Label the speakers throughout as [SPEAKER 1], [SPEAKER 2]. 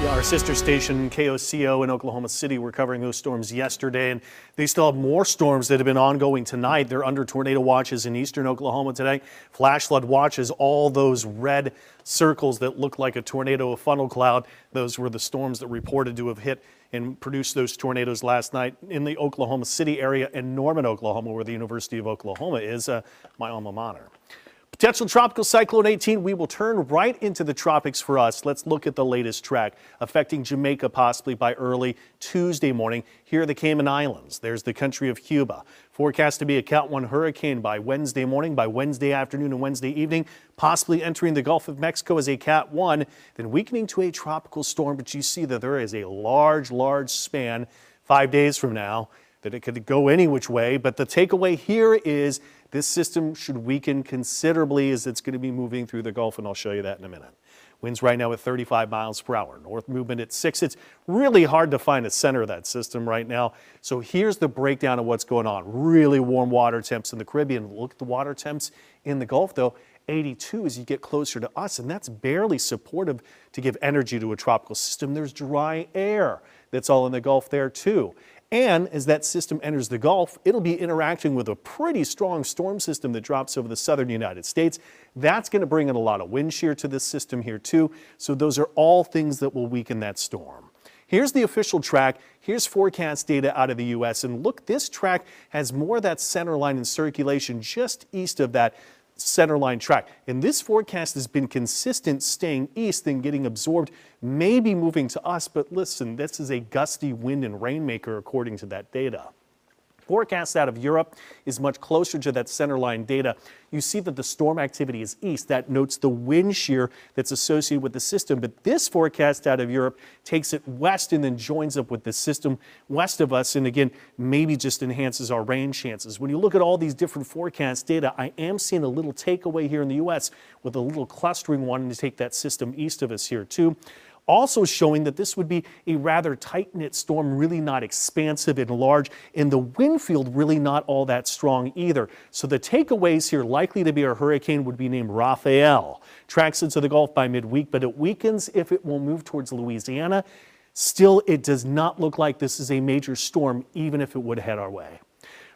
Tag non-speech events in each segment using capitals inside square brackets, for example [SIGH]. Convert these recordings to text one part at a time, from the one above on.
[SPEAKER 1] Yeah, our sister station, KOCO in Oklahoma City, were covering those storms yesterday, and they still have more storms that have been ongoing tonight. They're under tornado watches in eastern Oklahoma today. Flash flood watches, all those red circles that look like a tornado, a funnel cloud. Those were the storms that reported to have hit and produced those tornadoes last night in the Oklahoma City area and Norman, Oklahoma, where the University of Oklahoma is, uh, my alma mater. Potential tropical cyclone 18, we will turn right into the tropics for us. Let's look at the latest track affecting Jamaica possibly by early Tuesday morning. Here are the Cayman Islands. There's the country of Cuba. Forecast to be a Cat 1 hurricane by Wednesday morning, by Wednesday afternoon and Wednesday evening, possibly entering the Gulf of Mexico as a Cat 1, then weakening to a tropical storm. But you see that there is a large, large span five days from now that it could go any which way. But the takeaway here is this system should weaken considerably as it's going to be moving through the Gulf, and I'll show you that in a minute. Winds right now at 35 miles per hour. North movement at 6. It's really hard to find the center of that system right now. So here's the breakdown of what's going on. Really warm water temps in the Caribbean. Look at the water temps in the Gulf, though. 82 as you get closer to us, and that's barely supportive to give energy to a tropical system. There's dry air that's all in the Gulf there, too. And as that system enters the Gulf, it'll be interacting with a pretty strong storm system that drops over the southern United States. That's going to bring in a lot of wind shear to this system here too. So those are all things that will weaken that storm. Here's the official track. Here's forecast data out of the U.S. And look, this track has more of that center line in circulation just east of that centerline track. And this forecast has been consistent staying east and getting absorbed, maybe moving to us. But listen, this is a gusty wind and rainmaker according to that data forecast out of Europe is much closer to that centerline data. You see that the storm activity is east. That notes the wind shear that's associated with the system. But this forecast out of Europe takes it west and then joins up with the system west of us. And again, maybe just enhances our rain chances. When you look at all these different forecast data, I am seeing a little takeaway here in the U.S. with a little clustering wanting to take that system east of us here too also showing that this would be a rather tight-knit storm, really not expansive and large, and the wind field really not all that strong either. So the takeaways here likely to be a hurricane would be named Rafael. Tracks into the Gulf by midweek, but it weakens if it will move towards Louisiana. Still, it does not look like this is a major storm, even if it would head our way.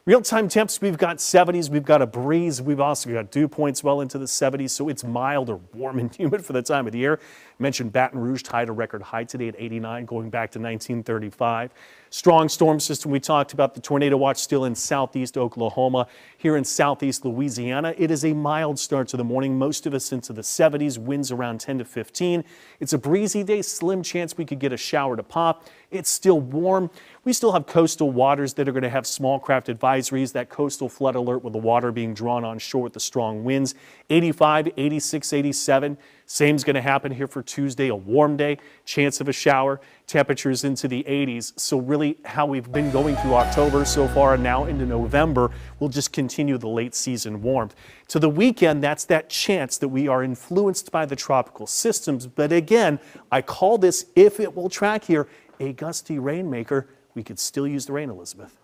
[SPEAKER 1] Real-time temps, we've got 70s, we've got a breeze, we've also got dew points well into the 70s, so it's mild or warm and [LAUGHS] humid for the time of the year. Mentioned Baton Rouge tied a record high today at 89, going back to 1935. Strong storm system. We talked about the tornado watch still in southeast Oklahoma. Here in southeast Louisiana, it is a mild start to the morning. Most of us into the 70s, winds around 10 to 15. It's a breezy day, slim chance we could get a shower to pop. It's still warm. We still have coastal waters that are going to have small craft advisories. That coastal flood alert with the water being drawn on shore with the strong winds. 85, 86, 87. Same's going to happen here for Tuesday, a warm day, chance of a shower, temperatures into the 80s. So really how we've been going through October so far and now into November will just continue the late season warmth. To the weekend, that's that chance that we are influenced by the tropical systems. But again, I call this, if it will track here, a gusty rainmaker. We could still use the rain, Elizabeth.